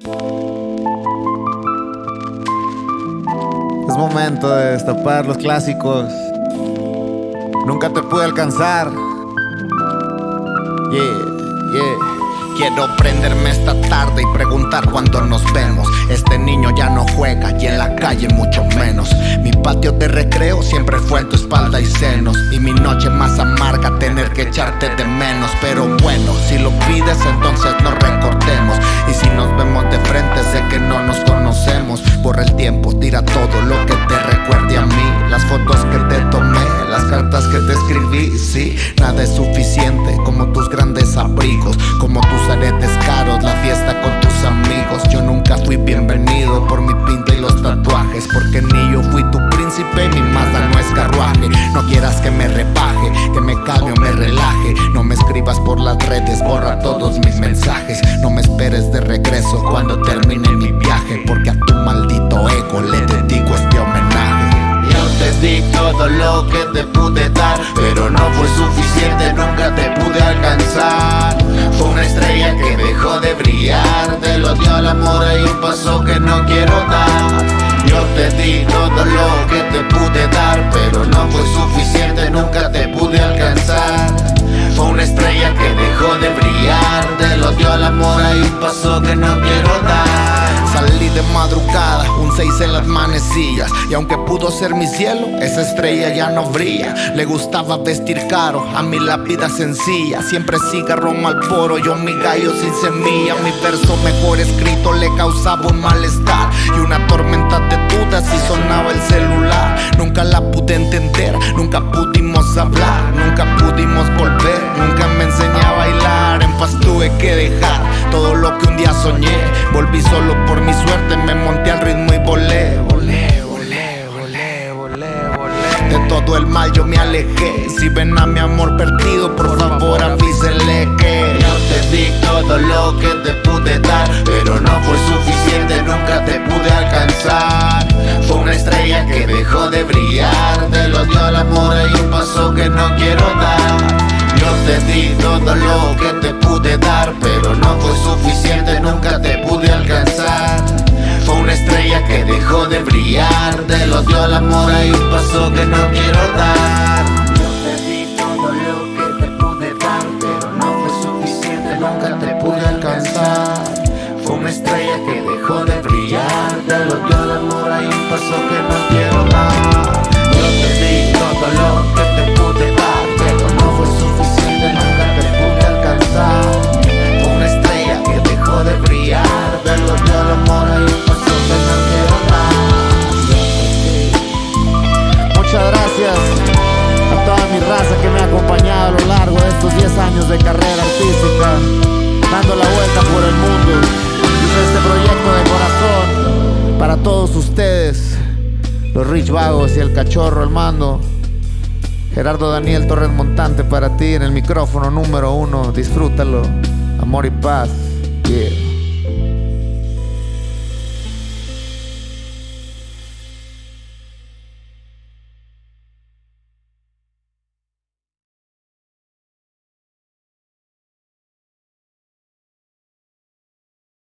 Es momento de destapar los clásicos. Nunca te pude alcanzar. Yeah, yeah. Quiero prenderme esta tarde y preguntar cuándo nos vemos. Este niño ya no juega y en la calle mucho menos. Mi patio de recreo siempre fue en tu espalda y senos. Y mi noche más amarga tener que echarte de menos. Pero bueno, si lo pides entonces es suficiente como tus grandes abrigos, como tus aretes caros, la fiesta con tus amigos. Yo nunca fui bienvenido por mi pinta y los tatuajes, porque ni yo fui tu príncipe, mi Mazda no es carruaje. No quieras que me repaje, que me calme o me relaje. No me escribas por las redes, borra todos mis mensajes. No me esperes de regreso cuando termine mi viaje, porque a tu maldito ego le dedico este homenaje. Yo te di todo lo que te pude dar, pero no fue suficiente, nunca te pude alcanzar. Fue una estrella que dejó de brillar, te lo dio el amor y un paso que no quiero dar. Yo te di todo lo que te pude dar, pero no fue suficiente, nunca te pude alcanzar. Fue una estrella que dejó de brillar, te lo dio el amor y un paso que no quiero seis en las manecillas. Y aunque pudo ser mi cielo, esa estrella ya no brilla. Le gustaba vestir caro, a mí la vida sencilla. Siempre cigarro malboro, yo mi gallo sin semilla. Mi verso mejor escrito le causaba un malestar. Y una tormenta de dudas y sonaba el celular. Nunca la pude entender, nunca pudimos hablar Nunca pudimos volver, nunca me enseñé tuve que dejar todo lo que un día soñé. Volví solo por mi suerte, me monté al ritmo y volé Volé, volé, volé, volé, volé. De todo el mal yo me alejé. Si ven a mi amor perdido, por favor avísenle que Yo te di todo lo que te pude dar Pero no fue suficiente, nunca te pude alcanzar. Fue una estrella que dejó de brillar Te lo dio el amor y un paso que no quiero dar te di todo lo que te pude dar, pero no fue suficiente, nunca te pude alcanzar. Fue una estrella que dejó de brillar, te lo dio el amor y un paso que no quiero dar. Yo te di todo lo que te pude dar, pero no fue suficiente, nunca te pude alcanzar. Fue una estrella que dejó de brillar, te lo dio el amor y un paso que no para todos ustedes, los Rich Vagos y el Cachorro, el mando. Gerardo Daniel Torres Montante para ti en el micrófono número uno. Disfrútalo. Amor y paz. Yeah.